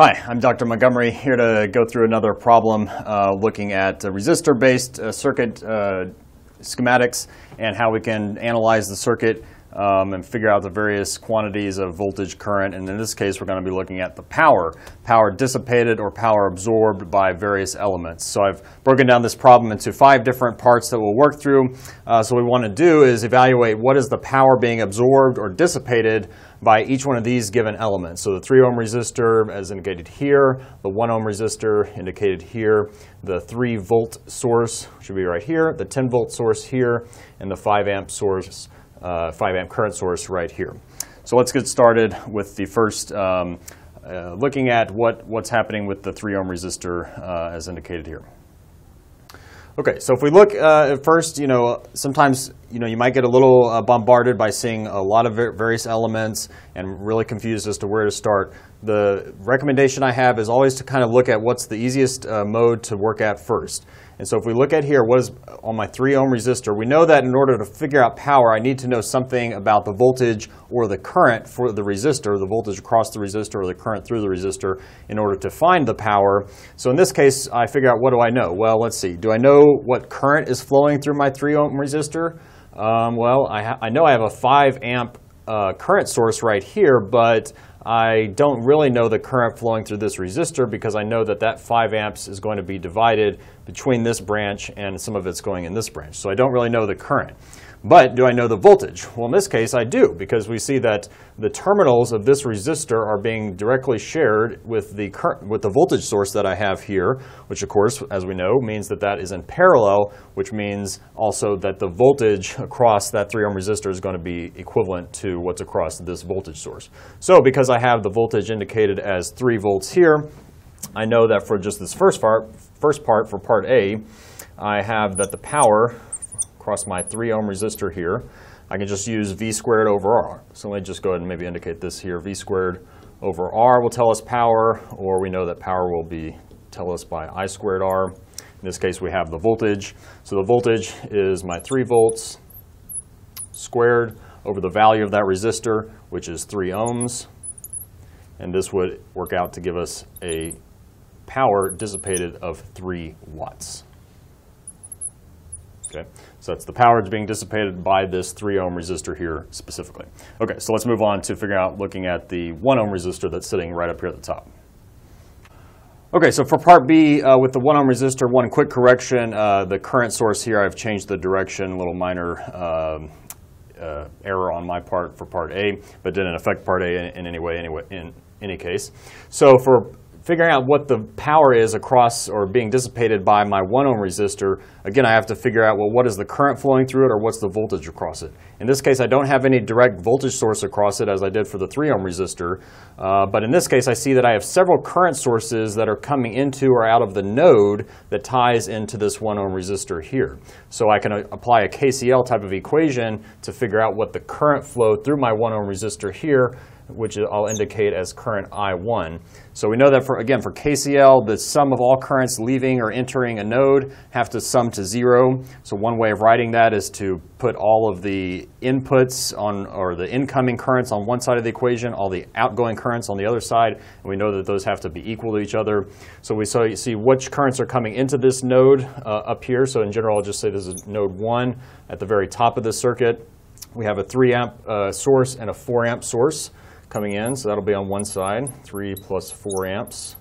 Hi, I'm Dr. Montgomery here to go through another problem uh, looking at uh, resistor-based uh, circuit uh, schematics and how we can analyze the circuit um, and figure out the various quantities of voltage, current, and in this case we're going to be looking at the power, power dissipated or power absorbed by various elements. So I've broken down this problem into five different parts that we'll work through. Uh, so what we want to do is evaluate what is the power being absorbed or dissipated by each one of these given elements. So the 3 ohm resistor as indicated here, the 1 ohm resistor indicated here, the 3 volt source should be right here, the 10 volt source here, and the 5 amp source uh, 5 amp current source right here. So let's get started with the first um, uh, looking at what, what's happening with the 3 ohm resistor uh, as indicated here. Okay, so if we look uh, at first, you know, sometimes you know you might get a little uh, bombarded by seeing a lot of various elements and really confused as to where to start. The recommendation I have is always to kind of look at what's the easiest uh, mode to work at first. And so if we look at here, what is on my 3 ohm resistor, we know that in order to figure out power, I need to know something about the voltage or the current for the resistor, the voltage across the resistor or the current through the resistor in order to find the power. So in this case, I figure out what do I know? Well, let's see. Do I know what current is flowing through my 3 ohm resistor? Um, well, I, I, know I have a 5 amp uh, current source right here, but I don't really know the current flowing through this resistor because I know that that 5 amps is going to be divided between this branch and some of it's going in this branch. So I don't really know the current. But do I know the voltage? Well, in this case, I do, because we see that the terminals of this resistor are being directly shared with the, current, with the voltage source that I have here, which of course, as we know, means that that is in parallel, which means also that the voltage across that 3 ohm resistor is going to be equivalent to what's across this voltage source. So because I have the voltage indicated as 3 volts here, I know that for just this first part, first part for part A, I have that the power across my 3 ohm resistor here, I can just use V squared over R. So let me just go ahead and maybe indicate this here. V squared over R will tell us power, or we know that power will be tell us by I squared R. In this case, we have the voltage. So the voltage is my 3 volts squared over the value of that resistor, which is 3 ohms. And this would work out to give us a power dissipated of 3 watts. Okay, so that's the power that's being dissipated by this 3 ohm resistor here specifically. Okay, so let's move on to figure out looking at the 1 ohm resistor that's sitting right up here at the top. Okay, so for part B, uh, with the 1 ohm resistor, one quick correction. Uh, the current source here, I've changed the direction, a little minor um, uh, error on my part for part A, but didn't affect part A in, in any way anyway, in any case. So for figuring out what the power is across or being dissipated by my 1 ohm resistor, again, I have to figure out, well, what is the current flowing through it or what's the voltage across it? In this case, I don't have any direct voltage source across it as I did for the 3 ohm resistor, uh, but in this case, I see that I have several current sources that are coming into or out of the node that ties into this 1 ohm resistor here. So I can uh, apply a KCL type of equation to figure out what the current flow through my 1 ohm resistor here which I'll indicate as current I1. So we know that, for again, for KCL, the sum of all currents leaving or entering a node have to sum to zero. So one way of writing that is to put all of the inputs on, or the incoming currents on one side of the equation, all the outgoing currents on the other side, and we know that those have to be equal to each other. So we see which currents are coming into this node uh, up here. So in general, I'll just say this is node 1 at the very top of the circuit. We have a 3 amp uh, source and a 4 amp source coming in, so that'll be on one side, 3 plus 4 amps.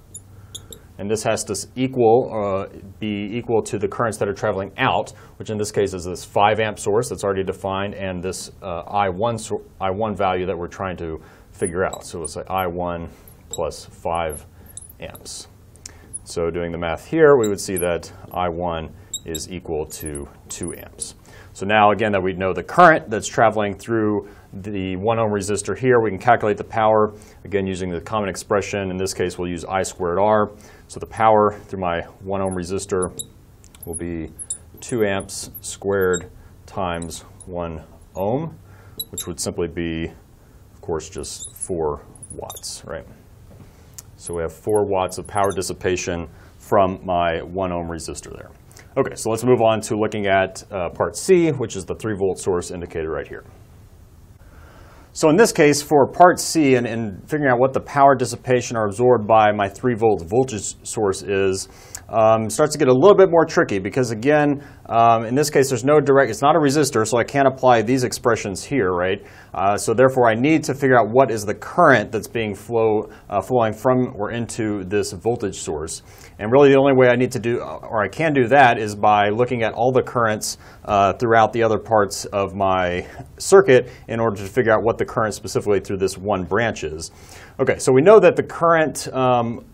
And this has to equal, uh, be equal to the currents that are traveling out, which in this case is this 5 amp source that's already defined and this uh, I1, so I1 value that we're trying to figure out. So we'll say I1 plus 5 amps. So doing the math here, we would see that I1 is equal to 2 amps. So now again that we know the current that's traveling through the 1 ohm resistor here, we can calculate the power, again using the common expression. In this case, we'll use I squared R. So the power through my 1 ohm resistor will be 2 amps squared times 1 ohm, which would simply be, of course, just 4 watts, right? So we have 4 watts of power dissipation from my 1 ohm resistor there. Okay, so let's move on to looking at uh, part C, which is the 3 volt source indicated right here. So in this case, for part C and, and, figuring out what the power dissipation or absorbed by my 3 volt voltage source is, um, starts to get a little bit more tricky because again, um, in this case, there's no direct, it's not a resistor, so I can't apply these expressions here, right? Uh, so therefore, I need to figure out what is the current that's being flow, uh, flowing from or into this voltage source. And really the only way I need to do, or I can do that, is by looking at all the currents uh, throughout the other parts of my circuit in order to figure out what the current specifically through this one branch is. Okay, so we know that the current um,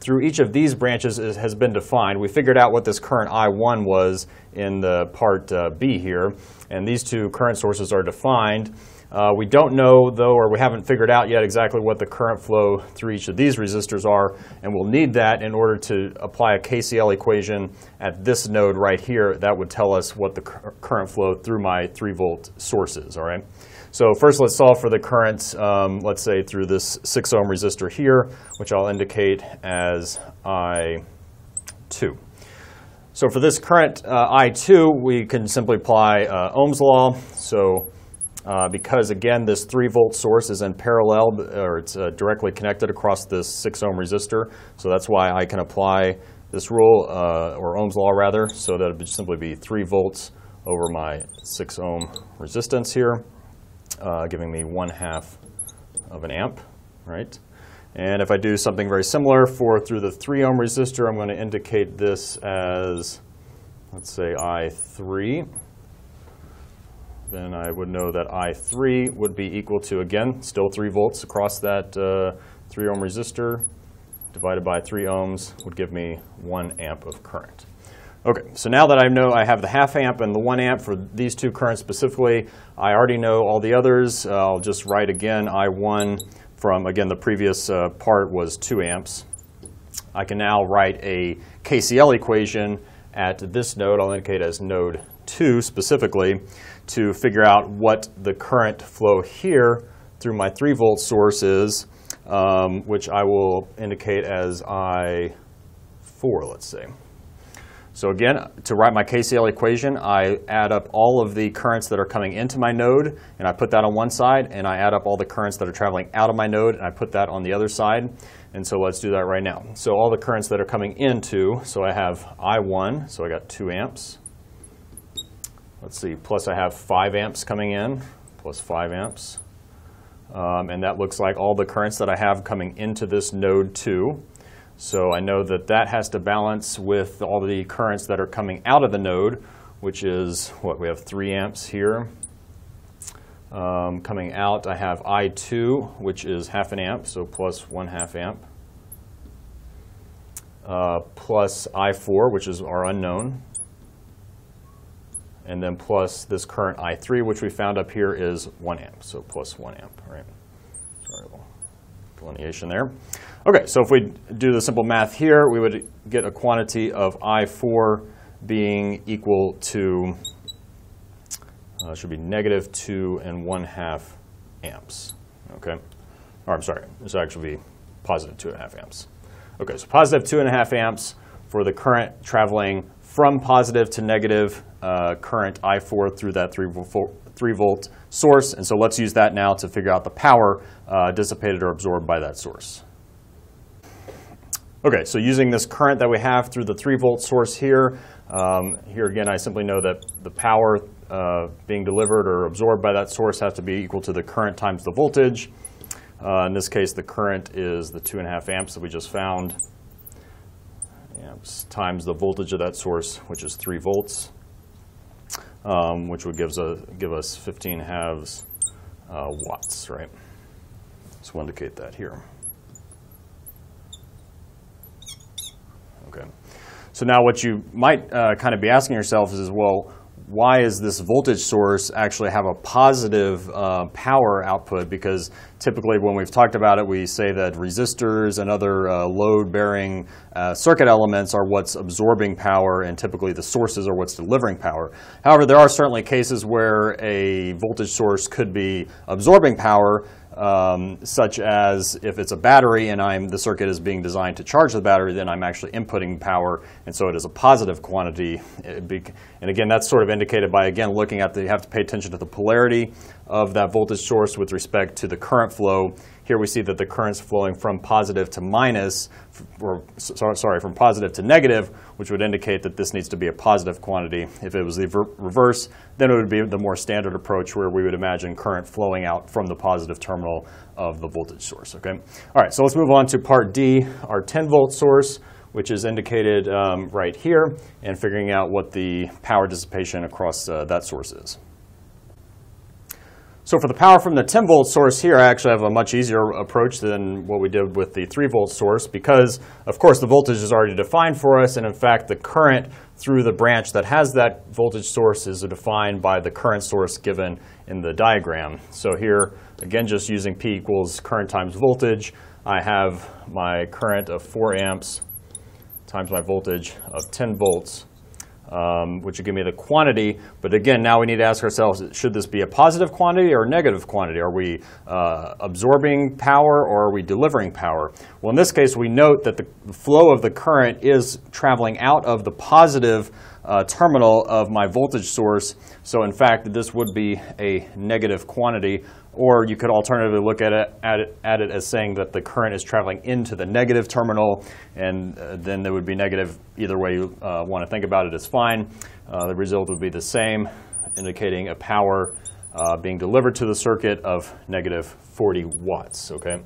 through each of these branches is, has been defined. We figured out what this current I1 was in the part uh, B here, and these two current sources are defined. Uh, we don't know, though, or we haven't figured out yet exactly what the current flow through each of these resistors are, and we'll need that in order to apply a KCL equation at this node right here. That would tell us what the current flow through my 3 volt source is, all right? So first let's solve for the current, um, let's say through this 6 ohm resistor here, which I'll indicate as I2. So for this current uh, I2, we can simply apply uh, Ohm's law. So uh, because again, this 3 volt source is in parallel, or it's uh, directly connected across this 6 ohm resistor. So that's why I can apply this rule, uh, or Ohm's law rather, so that would simply be 3 volts over my 6 ohm resistance here uh, giving me one half of an amp, right? And if I do something very similar for through the 3 ohm resistor, I'm going to indicate this as, let's say, I3. Then I would know that I3 would be equal to, again, still 3 volts across that uh, 3 ohm resistor divided by 3 ohms would give me 1 amp of current. Okay, so now that I know I have the half amp and the one amp for these two currents specifically, I already know all the others. Uh, I'll just write again I1 from, again, the previous uh, part was 2 amps. I can now write a KCL equation at this node, I'll indicate as node 2 specifically, to figure out what the current flow here through my 3 volt source is, um, which I will indicate as I4, let's say. So again, to write my KCL equation, I add up all of the currents that are coming into my node, and I put that on one side, and I add up all the currents that are traveling out of my node, and I put that on the other side. And so let's do that right now. So all the currents that are coming into, so I have I1, so I got 2 amps. Let's see, plus I have 5 amps coming in, plus 5 amps. Um, and that looks like all the currents that I have coming into this node 2. So I know that that has to balance with all the currents that are coming out of the node, which is what we have 3 amps here. Um, coming out, I have I2, which is half an amp, so plus 1 half amp, uh, plus I4, which is our unknown, and then plus this current I3, which we found up here is 1 amp, so plus 1 amp, right? Delineation there. Okay, so if we do the simple math here, we would get a quantity of I4 being equal to, uh, should be negative 2 and 1 half amps. Okay, or I'm sorry, this would actually be positive 2.5 amps. Okay, so positive 2.5 amps for the current traveling from positive to negative uh, current I4 through that 3 volt, 3 volt source. And so let's use that now to figure out the power uh, dissipated or absorbed by that source. Okay, so using this current that we have through the 3 volt source here, um, here again I simply know that the power uh, being delivered or absorbed by that source has to be equal to the current times the voltage. Uh, in this case the current is the 2.5 amps that we just found amps times the voltage of that source which is 3 volts um, which would gives a, give us 15 halves uh, watts, right? So we'll indicate that here. Okay. So now what you might uh, kind of be asking yourself is, well, why is this voltage source actually have a positive uh, power output? Because typically when we've talked about it, we say that resistors and other uh, load-bearing uh, circuit elements are what's absorbing power, and typically the sources are what's delivering power. However, there are certainly cases where a voltage source could be absorbing power, um, such as if it's a battery and I'm, the circuit is being designed to charge the battery, then I'm actually inputting power, and so it is a positive quantity. Be, and again, that's sort of indicated by, again, looking at the, you have to pay attention to the polarity of that voltage source with respect to the current flow. Here we see that the current's flowing from positive to minus, or sorry, from positive to negative, which would indicate that this needs to be a positive quantity. If it was the reverse, then it would be the more standard approach where we would imagine current flowing out from the positive terminal of the voltage source. Okay. All right. So let's move on to part D, our 10 volt source which is indicated um, right here, and figuring out what the power dissipation across uh, that source is. So for the power from the 10 volt source here, I actually have a much easier approach than what we did with the 3 volt source because, of course, the voltage is already defined for us, and in fact, the current through the branch that has that voltage source is defined by the current source given in the diagram. So here, again, just using P equals current times voltage, I have my current of 4 amps times my voltage of 10 volts um, which would give me the quantity. But again, now we need to ask ourselves, should this be a positive quantity or a negative quantity? Are we uh, absorbing power or are we delivering power? Well, in this case, we note that the flow of the current is traveling out of the positive uh, terminal of my voltage source. So in fact, this would be a negative quantity. Or you could alternatively look at it, at it, at it as saying that the current is traveling into the negative terminal, and uh, then there would be negative either way you uh, want to think about it is fine. Uh, the result would be the same, indicating a power uh, being delivered to the circuit of negative 40 watts. Okay.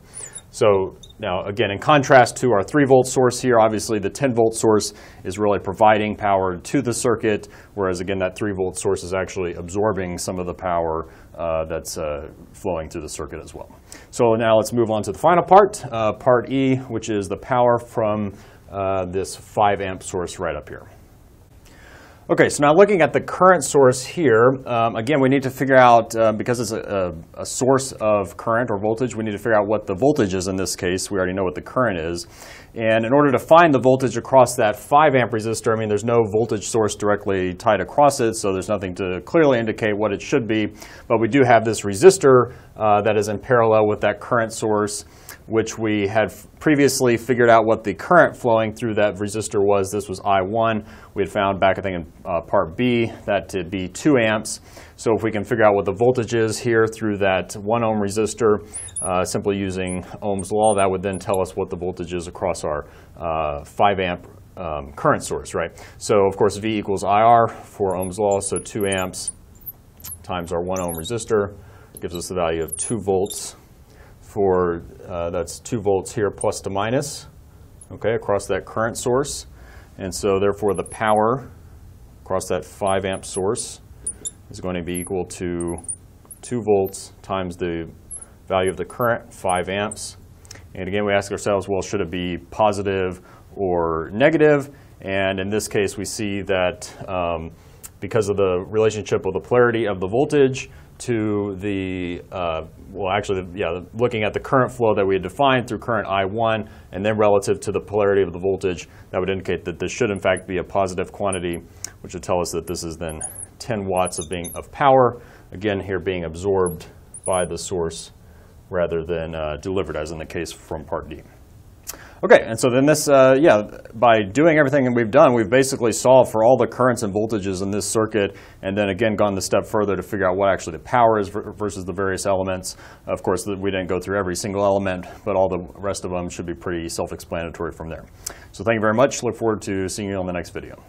So now, again, in contrast to our 3 volt source here, obviously the 10 volt source is really providing power to the circuit, whereas again, that 3 volt source is actually absorbing some of the power uh, that's uh, flowing through the circuit as well. So now let's move on to the final part, uh, part E, which is the power from uh, this 5 amp source right up here. Okay, so now looking at the current source here, um, again, we need to figure out, uh, because it's a, a, a, source of current or voltage, we need to figure out what the voltage is in this case. We already know what the current is. And in order to find the voltage across that 5 amp resistor, I mean, there's no voltage source directly tied across it, so there's nothing to clearly indicate what it should be. But we do have this resistor uh, that is in parallel with that current source which we had previously figured out what the current flowing through that resistor was. This was I1. We had found back, I think, in uh, part B that to be 2 amps. So if we can figure out what the voltage is here through that 1 ohm resistor, uh, simply using Ohm's law, that would then tell us what the voltage is across our uh, 5 amp um, current source, right? So of course V equals IR for Ohm's law, so 2 amps times our 1 ohm resistor gives us the value of 2 volts for, uh, that's 2 volts here plus to minus, okay, across that current source. And so therefore the power across that 5 amp source is going to be equal to 2 volts times the value of the current, 5 amps. And again, we ask ourselves, well, should it be positive or negative? And in this case, we see that um, because of the relationship of the polarity of the voltage, to the, uh, well, actually, yeah, looking at the current flow that we had defined through current I1, and then relative to the polarity of the voltage, that would indicate that this should, in fact, be a positive quantity, which would tell us that this is then 10 watts of, being, of power, again, here being absorbed by the source rather than uh, delivered, as in the case from part D. Okay, and so then this, uh, yeah, by doing everything that we've done, we've basically solved for all the currents and voltages in this circuit, and then again gone the step further to figure out what actually the power is versus the various elements. Of course, we didn't go through every single element, but all the rest of them should be pretty self-explanatory from there. So thank you very much. Look forward to seeing you on the next video.